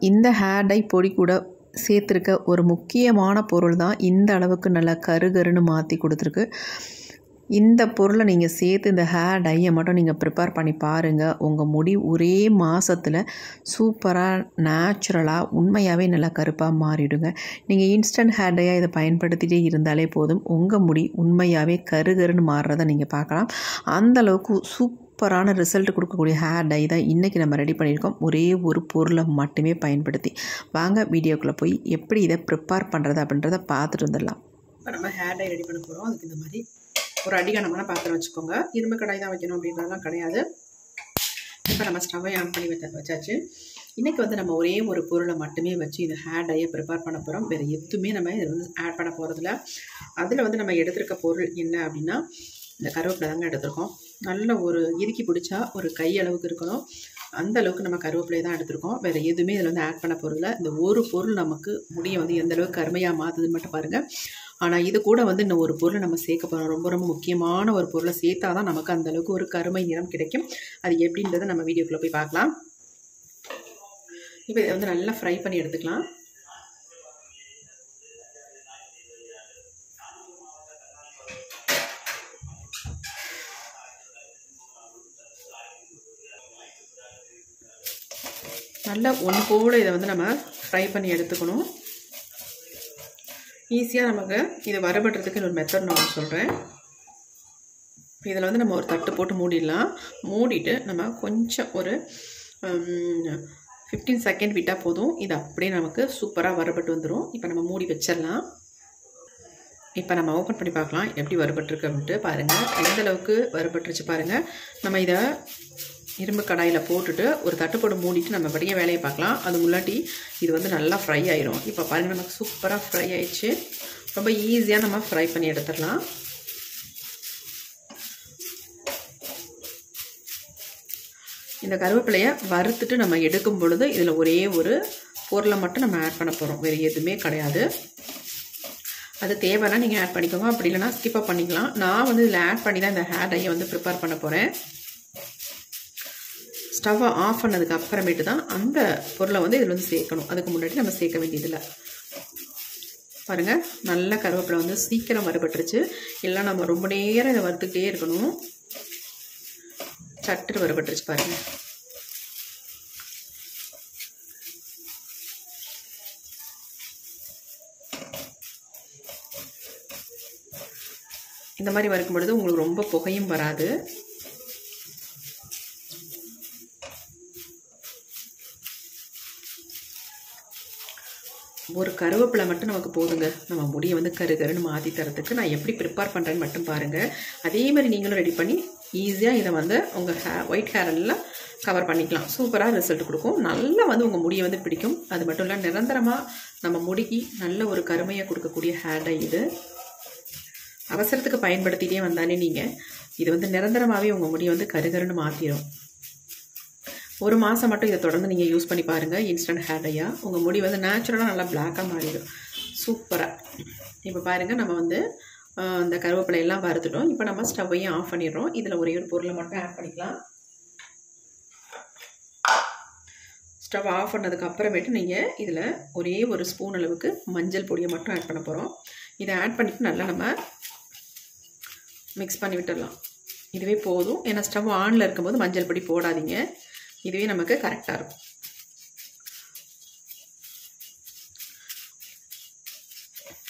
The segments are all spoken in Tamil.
இந்த ஹேர் டை பொடி கூட சேர்த்துருக்க ஒரு முக்கியமான பொருள் தான் இந்த அளவுக்கு நல்லா கருகருன்னு மாற்றி கொடுத்துருக்கு. இந்த பொருளை நீங்கள் சேர்த்து இந்த ஹேர் டையை மட்டும் நீங்கள் ப்ரிப்பேர் பண்ணி பாருங்கள் உங்கள் முடி ஒரே மாதத்தில் சூப்பராக நேச்சுரலாக உண்மையாகவே நல்லா கருப்பாக மாறிடுங்க. நீங்கள் இன்ஸ்டன்ட் ஹேர் டையாக இதை பயன்படுத்திகிட்டே இருந்தாலே போதும் உங்கள் முடி உண்மையாகவே கருகருன்னு மாறுறதை நீங்கள் பார்க்கலாம். அந்தளவுக்கு சூப் சூப்பரான ரிசல்ட் கொடுக்கக்கூடிய ஹேர் டை தான் இன்றைக்கி நம்ம ரெடி பண்ணியிருக்கோம். ஒரே ஒரு பொருளை மட்டுமே பயன்படுத்தி. வாங்க வீடியோக்குள்ளே போய் எப்படி இதை ப்ரிப்பேர் பண்ணுறது அப்படின்றத பார்த்துட்டு வந்துடலாம். இப்போ நம்ம ஹேர் டை ரெடி பண்ண போகிறோம் அதுக்கு இந்த மாதிரி ஒரு அடிகனமான பாத்திரம் வச்சுக்கோங்க. இரும்பு கடாய் தான் வைக்கணும் அப்படின்றதெல்லாம் கிடையாது. இப்போ நம்ம ஸ்டவ்வை ஆன் பண்ணி வச்ச வச்சாச்சு. இன்றைக்கி வந்து நம்ம ஒரே ஒரு பொருளை மட்டுமே வச்சு இந்த ஹேர் டையை ப்ரிப்பேர் பண்ண போகிறோம் வேறு எதுவுமே நம்ம இதில் வந்து ஆட் பண்ண போகிறதில்ல அதில் வந்து நம்ம எடுத்திருக்க பொருள் என்ன அப்படின்னா இந்த கருவேப்பிலை தாங்க எடுத்திருக்கோம். நல்ல ஒரு இறுக்கி பிடிச்சா ஒரு கை அளவுக்கு இருக்கணும். அந்த அளவுக்கு நம்ம கருவேப்பிலை தான் எடுத்திருக்கோம். வேறு எதுவுமே இதில் வந்து ஆட் பண்ண போகிறதில்ல இந்த ஒரு பொருள் நமக்கு முடியை வந்து எந்த அளவுக்கு கருமையாக மாற்றுதுன்னு மட்டும் பாருங்கள் ஆனால் இது கூட வந்து இந்த ஒரு பொருளை நம்ம சேர்க்க போகிறோம் ரொம்ப ரொம்ப முக்கியமான ஒரு பொருளை சேர்த்தா தான் நமக்கு அந்தளவுக்கு ஒரு கருமை நிறம் கிடைக்கும். அது எப்படின்றத நம்ம வீடியோக்குள்ளே போய் பார்க்கலாம். இப்போ இதை வந்து நல்லா ஃப்ரை பண்ணி எடுத்துக்கலாம். நல்லா ஒன்று கூட இதை வந்து நம்ம ஃப்ரை பண்ணி எடுத்துக்கணும். ஈஸியாக நமக்கு இதை வரப்படுறதுக்கு இன்னொரு மெத்தட் நான் சொல்கிறேன் இதில் வந்து நம்ம ஒரு தட்டு போட்டு மூடிடலாம். மூடிட்டு நம்ம கொஞ்சம் ஒரு ஃபிஃப்டீன் செகண்ட் விட்டால் போதும். இது அப்படியே நமக்கு சூப்பராக வரப்பட்டு வந்துடும் இப்போ நம்ம மூடி வச்சிடலாம். இப்போ நம்ம ஓப்பன் பண்ணி பார்க்கலாம். எப்படி வறுபட்டுருக்கு அப்படின்ட்டு பாருங்கள் எந்த அளவுக்கு பாருங்கள் நம்ம இதை இரும்பு கடாயில் போட்டுட்டு ஒரு தட்டுப்போடு மூடிட்டு நம்ம படிய வேலையை பார்க்கலாம். அது முன்னாடி இது வந்து நல்லா ஃப்ரை ஆயிரும். இப்போ பாருங்கள் நமக்கு சூப்பராக ஃப்ரை ஆயிடுச்சு. ரொம்ப ஈஸியாக நம்ம ஃப்ரை பண்ணி எடுத்துடலாம். இந்த கருவேப்பிலையை வறுத்துட்டு நம்ம எடுக்கும் பொழுது இதில் ஒரே ஒரு பொருளை மட்டும் நம்ம ஆட் பண்ண போகிறோம் வேறு எதுவுமே கிடையாது. அது தேவைன்னா நீங்கள் ஆட் பண்ணிக்கோங்க. அப்படி இல்லைனா ஸ்கிப்பாக பண்ணிக்கலாம். நான் வந்து இதில் ஆட் பண்ணி தான் இந்த ஹேர் டையை வந்து ப்ரிப்பேர் பண்ண போகிறேன் ஸ்டவ்வை ஆஃப் பண்ணதுக்கு அப்புறமேட்டு தான் அந்த பொருளை வந்து இதில் வந்து சேர்க்கணும். அதுக்கு முன்னாடி நம்ம சேர்க்க வேண்டியதில்லை. பாருங்கள் நல்ல கருவேப்பிலை வந்து சீக்கிரம் வறுபட்டுருச்சு. இல்லை நம்ம ரொம்ப நேரம் இதை வறுத்துக்கிட்டே இருக்கணும். சட்டு வறுபட்டுருச்சு பாருங்கள் இந்த மாதிரி வறுக்கும் பொழுது உங்களுக்கு ரொம்ப புகையும் வராது. ஒரு கருவேப்பிலை மட்டும் நமக்கு போதுங்க. நம்ம முடியை வந்து கருகருன்னு மாற்றி தரத்துக்கு நான் எப்படி ப்ரிப்பேர் பண்ணுறேன்னு மட்டும் பாருங்கள் அதே மாதிரி நீங்களும் ரெடி பண்ணி ஈஸியாக இதை வந்து உங்கள் ஹே ஒயிட் ஹேரெல்லாம் கவர் பண்ணிக்கலாம். சூப்பராக ரிசல்ட் கொடுக்கும். நல்லா வந்து உங்கள் முடியை வந்து பிடிக்கும். அது மட்டும் இல்லை நிரந்தரமாக நம்ம முடிக்கு நல்ல ஒரு கருமையை கொடுக்கக்கூடிய ஹேர் டை இது. அவசரத்துக்கு பயன்படுத்திகிட்டே வந்தாலே நீங்கள் இது வந்து நிரந்தரமாகவே உங்கள் முடியை வந்து கருகருன்னு மாற்றிடும் ஒரு மாதம் மட்டும் இதை தொடர்ந்து நீங்கள் யூஸ் பண்ணி பாருங்கள் இன்ஸ்டன்ட் ஹேர் டையாக உங்கள் முடி வந்து நேச்சுரலாக நல்லா பிளாக்காக மாறிடும். சூப்பராக இப்போ பாருங்கள் நம்ம வந்து இந்த கருவேப்பிலையெல்லாம் வறுத்துட்டோம். இப்போ நம்ம ஸ்டவ்வையும் ஆஃப் பண்ணிடுறோம். இதில் ஒரே ஒரு பொருளை மட்டும் ஆட் பண்ணிக்கலாம். ஸ்டவ் ஆஃப் பண்ணதுக்கு அப்புறமேட்டு நீங்கள் இதில் ஒரே ஒரு ஸ்பூன் அளவுக்கு மஞ்சள் பொடியை மட்டும் ஆட் பண்ண போகிறோம் இதை ஆட் பண்ணிவிட்டு நல்லா நம்ம மிக்ஸ் பண்ணி விட்டுடலாம். இதுவே போதும். ஏன்னா ஸ்டவ் ஆனில் இருக்கும்போது மஞ்சள் பொடி போடாதீங்க. இதுவே நமக்கு கரெக்டாக இருக்கும்.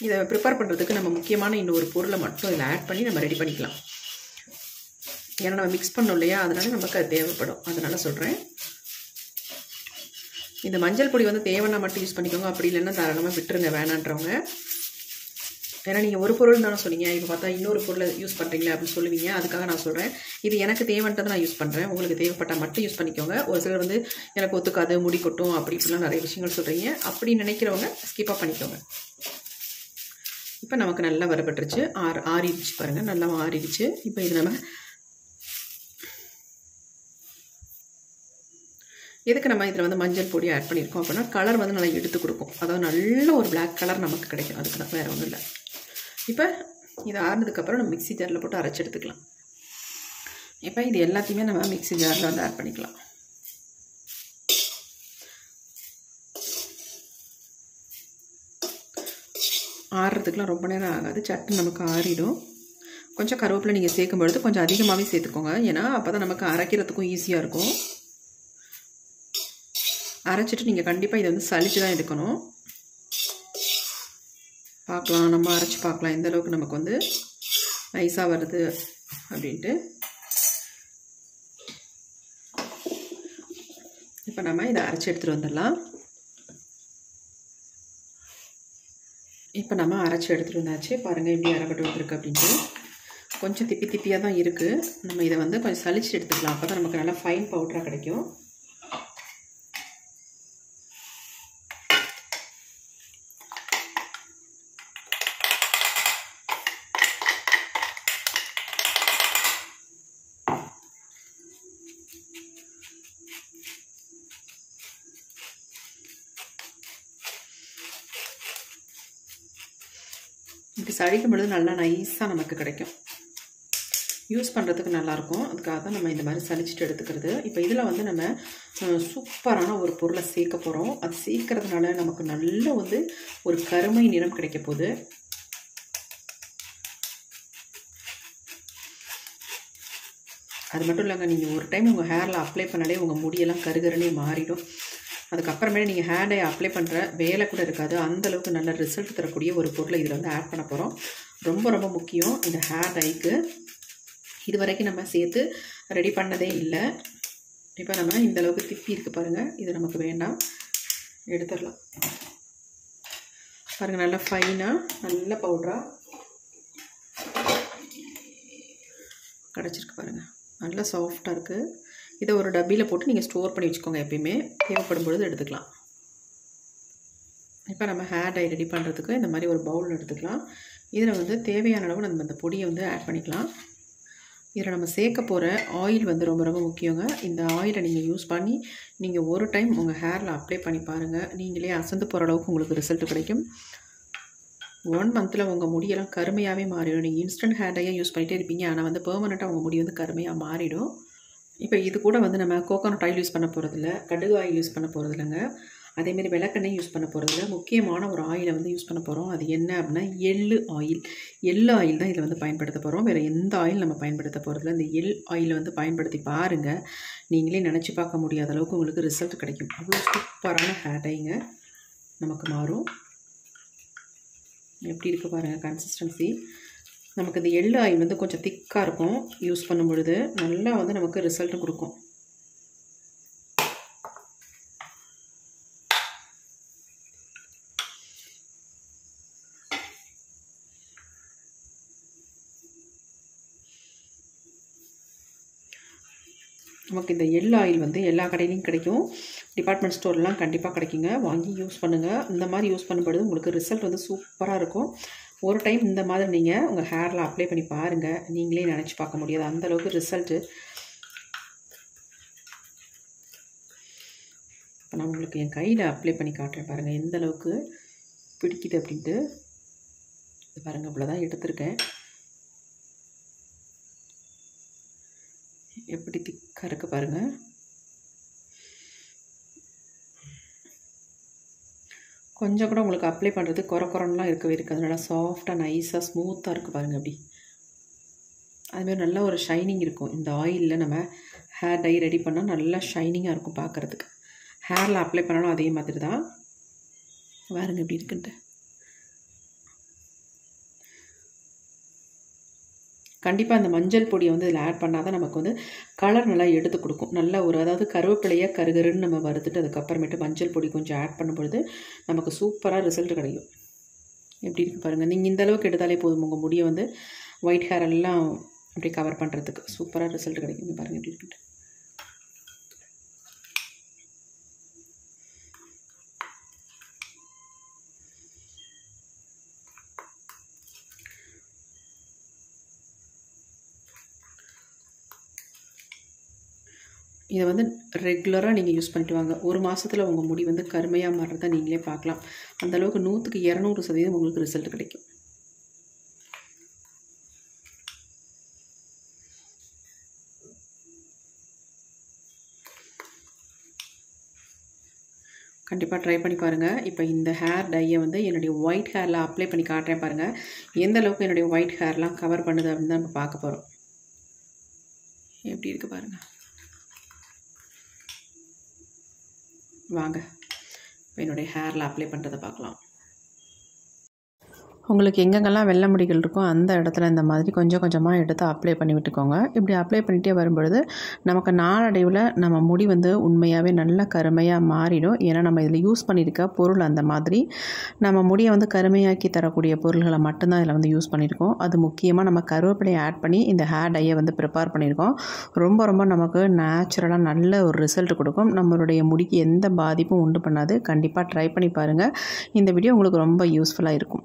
இதை ப்ரிப்பேர் பண்ணுறதுக்கு நம்ம முக்கியமான இன்னொரு பொருளை மட்டும் இதில் ஆட் பண்ணி நம்ம ரெடி பண்ணிக்கலாம். ஏன்னா நம்ம மிக்ஸ் பண்ணோம் இல்லையா? அதனால நமக்கு அது தேவைப்படும். அதனால் சொல்கிறேன் இந்த மஞ்சள் பொடி வந்து தேவைன்னா மட்டும் யூஸ் பண்ணிக்கோங்க. அப்படி இல்லைன்னா தாராளமாக விட்டுருங்க. வேணான்றவங்க. ஏன்னா நீங்கள் ஒரு பொருள் தானே சொன்னீங்க. இப்போ பார்த்தா இன்னொரு பொருளை யூஸ் பண்ணுறீங்களே அப்படின்னு சொல்லுவீங்க. அதுக்காக நான் சொல்கிறேன் இது எனக்கு தேவைன்றது நான் யூஸ் பண்ணுறேன் உங்களுக்கு தேவைப்பட்டால் மட்டும் யூஸ் பண்ணிக்கோங்க. ஒரு சிலர் வந்து எனக்கு ஒத்துக்காது முடி கொட்டும் அப்படி இப்படிலாம் நிறைய விஷயங்கள் சொல்கிறீங்க அப்படி நினைக்கிறவங்க ஸ்கிப்பாக பண்ணிக்கோங்க. இப்போ நமக்கு நல்லா வரப்பட்டுருச்சு. ஆறு ஆறிடுச்சு பாருங்கள் நல்லா ஆறிடுச்சு இப்போ இது நம்ம எதுக்கு நம்ம இதில் வந்து மஞ்சள் பொடி ஆட் பண்ணியிருக்கோம் அப்படின்னா கலர் வந்து நல்லா எடுத்து கொடுக்கும். அதாவது நல்ல ஒரு பிளாக் கலர் நமக்கு கிடைக்கும். அதுக்கு தான் வேறு ஒன்றும் இல்லை. இப்போ இது ஆறுனதுக்கப்புறம் நம்ம மிக்சி ஜாரில் போட்டு அரைச்சி எடுத்துக்கலாம். இப்போ இது எல்லாத்தையுமே நம்ம மிக்சி ஜாரில் வந்து ஆட் பண்ணிக்கலாம். ஆறுறதுக்கெலாம் ரொம்ப நேரம் ஆகாது. சட்டு நமக்கு ஆறிடும். கொஞ்சம் கருவேப்பிலை நீங்கள் சேர்க்கும் பொழுது கொஞ்சம் அதிகமாகவே சேர்த்துக்கோங்க. ஏன்னா அப்போ தான் நமக்கு அரைக்கிறதுக்கும் ஈஸியாக இருக்கும். அரைச்சிட்டு நீங்கள் கண்டிப்பாக இதை வந்து சளிச்சு தான் எடுக்கணும். பார்க்கலாம் நம்ம அரைச்சி பார்க்கலாம். எந்த அளவுக்கு நமக்கு வந்து நைஸாக வருது அப்படின்ட்டு. இப்போ நம்ம இதை அரைச்சி எடுத்துகிட்டு வந்துடலாம். இப்போ நம்ம அரைச்சி எடுத்துகிட்டு வந்தாச்சு. பாருங்கள் எப்படி அரைப்பட்டு வந்துருக்கு அப்படின்ட்டு. கொஞ்சம் திப்பி திப்பியாக தான் இருக்குது நம்ம இதை வந்து கொஞ்சம் சளிச்சு எடுத்துக்கலாம். அப்போ தான் நமக்கு நல்லா ஃபைன் பவுடராக கிடைக்கும். சளிக்கும் பொழுது நல்லா நைஸாக நமக்கு கிடைக்கும். யூஸ் பண்ணுறதுக்கு நல்லாயிருக்கும் அதுக்காக தான் நம்ம இந்த மாதிரி சளிச்சிட்டு எடுத்துக்கிறது. இப்போ இதில் வந்து நம்ம சூப்பரான ஒரு பொருளை சேர்க்க போகிறோம் அது சேர்க்கறதுனால நமக்கு நல்ல வந்து ஒரு கருமை நிறம் கிடைக்க போகுது. அது மட்டும் இல்லைங்க நீங்கள் ஒரு டைம் உங்கள் ஹேரில் அப்ளை பண்ணாலே உங்கள் முடியெல்லாம் கருகருனே மாறிடும். அதுக்கப்புறமே நீங்கள் ஹேண்டை அப்ளை பண்ணுற வேலை கூட இருக்காது. அந்தளவுக்கு நல்ல ரிசல்ட் தரக்கூடிய ஒரு பொருளை இதில் வந்து ஆட் பண்ண போகிறோம் ரொம்ப ரொம்ப முக்கியம் இந்த ஹேர் டைக்கு இது வரைக்கும் நம்ம சேர்த்து ரெடி பண்ணதே இல்லை. இப்போ நம்ம இந்த அளவுக்கு திப்பி இருக்குது பாருங்கள் இது நமக்கு வேண்டாம். எடுத்துடலாம். பாருங்கள் நல்லா ஃபைனாக நல்ல பவுட்ராக கிடச்சிருக்கு பாருங்கள் நல்லா சாஃப்டாக இருக்குது இதை ஒரு டப்பியில் போட்டு நீங்கள் ஸ்டோர் பண்ணி வச்சுக்கோங்க எப்பயுமே. தேவைப்படும் பொழுது எடுத்துக்கலாம். இப்போ நம்ம ஹேர் டை ரெடி பண்ணுறதுக்கு இந்த மாதிரி ஒரு பவுல் எடுத்துக்கலாம். இதில் வந்து தேவையான அளவு நம்ம இந்த பொடியை வந்து ஆட் பண்ணிக்கலாம். இதில் நம்ம சேர்க்க போகிற ஆயில் வந்து ரொம்ப ரொம்ப முக்கியங்க. இந்த ஆயிலை நீங்கள் யூஸ் பண்ணி நீங்கள் ஒரு டைம் உங்கள் ஹேரில் அப்ளை பண்ணி பாருங்கள் நீங்களே அசந்து போகிற அளவுக்கு உங்களுக்கு ரிசல்ட் கிடைக்கும். ஒன் மந்தில் உங்கள் முடியெல்லாம் கருமையாகவே மாறிடும். நீங்கள் இன்ஸ்டன்ட் ஹேர் டையாக யூஸ் பண்ணிகிட்டே இருப்பீங்க. ஆனால் வந்து பெர்மனெண்ட்டாக உங்கள் முடி வந்து கருமையாக மாறிடும். இப்போ இது கூட வந்து நம்ம கோகோனட் ஆயில் யூஸ் பண்ண போகிறதில்ல கடுகு ஆயில் யூஸ் பண்ண போகிறதில்லங்க அதேமாரி விளக்கெண்ணெய் யூஸ் பண்ண போகிறதில்ல முக்கியமான ஒரு ஆயிலை வந்து யூஸ் பண்ண போகிறோம் அது என்ன அப்படின்னா எள்ளு ஆயில் எள்ளு ஆயில் தான் இதில் வந்து பயன்படுத்த போகிறோம் வேறு எந்த ஆயில் நம்ம பயன்படுத்த போகிறதில்ல இந்த எள் ஆயிலை வந்து பயன்படுத்தி பாருங்கள் நீங்களே நினச்சி பார்க்க முடியாத அளவுக்கு உங்களுக்கு ரிசல்ட் கிடைக்கும். அவ்வளோ சூப்பரான ஹேர் டைங்க நமக்கு மாறும். எப்படி இருக்குது பாருங்கள் கன்சிஸ்டன்சி நமக்கு இந்த எள்ளு ஆயில் வந்து கொஞ்சம் திக்காக இருக்கும். யூஸ் பண்ணும் பொழுது நல்லா வந்து நமக்கு ரிசல்ட்டு கொடுக்கும். நமக்கு இந்த எள் ஆயில் வந்து எல்லா கடையிலையும் கிடைக்கும். டிபார்ட்மெண்ட் ஸ்டோர்லாம் கண்டிப்பாக கிடைக்குங்க. வாங்கி யூஸ் பண்ணுங்கள் இந்த மாதிரி யூஸ் பண்ணும்பொழுது உங்களுக்கு ரிசல்ட் வந்து சூப்பராக இருக்கும். ஒரு டைம் இந்த மாதிரி நீங்கள் உங்கள் ஹேரில் அப்ளை பண்ணி பாருங்கள் நீங்களே நினச்சி பார்க்க முடியாது. அந்தளவுக்கு ரிசல்ட்டு இப்போ நான் உங்களுக்கு என் கையில் அப்ளை பண்ணி காட்டுறேன் பாருங்கள் எந்த அளவுக்கு பிடிக்குது அப்படின்ட்டு. இது பாருங்கள் இவ்வளோ தான் எடுத்திருக்கேன். எப்படி திக்காக இருக்குது பாருங்கள் கொஞ்சம் கூட உங்களுக்கு அப்ளை பண்ணுறது குறை குறன்லாம் இருக்கவே இருக்காது. நல்லா சாஃப்டாக நைஸாக ஸ்மூத்தாக இருக்குது பாருங்கள் அப்படி. அதுமாரி நல்ல ஒரு ஷைனிங் இருக்கும். இந்த ஆயிலில் நம்ம ஹேர் டை ரெடி பண்ணால் நல்லா ஷைனிங்காக இருக்கும் பார்க்குறதுக்கு ஹேரில் அப்ளை பண்ணாலும் அதே மாதிரி தான் பாருங்க எப்படி இருக்குன்ட்டு. கண்டிப்பாக அந்த மஞ்சள் பொடியை வந்து இதில் ஆட் பண்ணால் தான் நமக்கு வந்து கலர் நல்லா எடுத்து கொடுக்கும். நல்ல ஒரு அதாவது கருவேப்பிலையாக கருகருன்னு நம்ம வறுத்துட்டு அதுக்கப்புறமேட்டு மஞ்சள் பொடி கொஞ்சம் ஆட் பண்ணும்பொழுது நமக்கு சூப்பராக ரிசல்ட் கிடைக்கும். எப்படி இருக்குது பாருங்கள் நீங்கள் இந்த அளவுக்கு எடுத்தாலே போதும். உங்கள் முடியை வந்து ஒயிட் ஹேர் எல்லாம் அப்படியே கவர் பண்ணுறதுக்கு சூப்பராக ரிசல்ட் கிடைக்கும். பாருங்கள் எப்படி இருக்குன்ட்டு இதை வந்து ரெகுலராக நீங்கள் யூஸ் பண்ணிட்டு வாங்க. ஒரு மாதத்தில் உங்கள் முடி வந்து கருமையாக மாறுறத நீங்களே பார்க்கலாம். அந்தளவுக்கு நூற்றுக்கு இரநூறு சதவீதம் உங்களுக்கு ரிசல்ட் கிடைக்கும். கண்டிப்பாக ட்ரை பண்ணி பாருங்கள் இப்போ இந்த ஹேர் டையை வந்து என்னுடைய ஒயிட் ஹேரில் அப்ளை பண்ணி காட்டுறேன் பாருங்கள் எந்த அளவுக்கு என்னுடைய ஒயிட் ஹேர்லாம் கவர் பண்ணுது அப்படின்னு தான் நம்ம பார்க்க போகிறோம் எப்படி இருக்குது பாருங்கள் வாங்க. இப்போ என்னுடைய ஹேரில் அப்ளை பண்ணுறதை பார்க்கலாம். உங்களுக்கு எங்கெங்கெல்லாம் வெள்ளை முடிகள் இருக்கோ அந்த இடத்துல இந்த மாதிரி கொஞ்சம் கொஞ்சமாக எடுத்து அப்ளை பண்ணி விட்டுக்கோங்க. இப்படி அப்ளை பண்ணிகிட்டே வரும்பொழுது நமக்கு நாளடைவில் நம்ம முடி வந்து உண்மையாகவே நல்ல கருமையாக மாறிடும். ஏன்னா நம்ம இதில் யூஸ் பண்ணியிருக்க பொருள் அந்த மாதிரி. நம்ம முடியை வந்து கருமையாக்கி தரக்கூடிய பொருள்களை மட்டும்தான் இதில் வந்து யூஸ் பண்ணியிருக்கோம் அது முக்கியமாக நம்ம கருவேப்பிலையை ஆட் பண்ணி இந்த ஹேர் டையை வந்து ப்ரிப்பேர் பண்ணியிருக்கோம் ரொம்ப ரொம்ப நமக்கு நேச்சுரலாக நல்ல ஒரு ரிசல்ட் கொடுக்கும். நம்மளுடைய முடிக்கு எந்த பாதிப்பும் உண்டு பண்ணாது. கண்டிப்பாக ட்ரை பண்ணி பாருங்கள் இந்த வீடியோ உங்களுக்கு ரொம்ப யூஸ்ஃபுல்லாக இருக்கும்.